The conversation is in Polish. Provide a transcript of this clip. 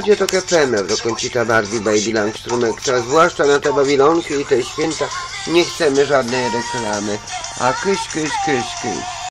Będzie to kepemy do kącika Barbie Baby Langstrumek, zwłaszcza na te Babilonki i te święta nie chcemy żadnej reklamy. A kyś, kyś, kyś, kyś.